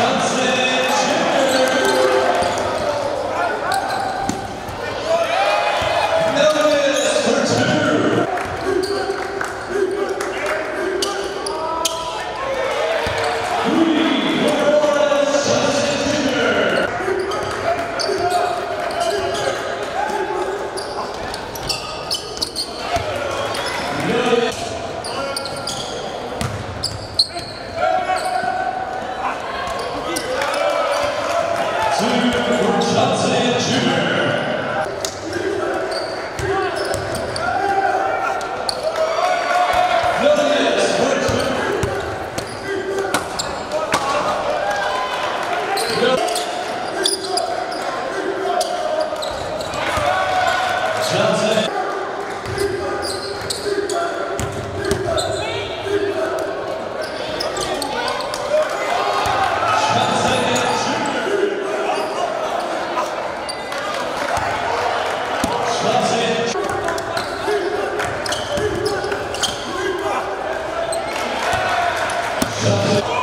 Johnson. Schönen guten Tag. Shut